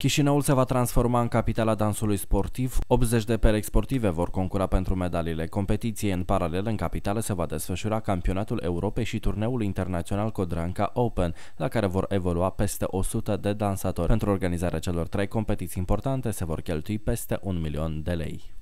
Chișinăul se va transforma în capitala dansului sportiv. 80 de perechi sportive vor concura pentru medaliile competiției. În paralel, în capitală se va desfășura campionatul Europei și turneul internațional Codranca Open, la care vor evolua peste 100 de dansatori. Pentru organizarea celor trei competiții importante se vor cheltui peste un milion de lei.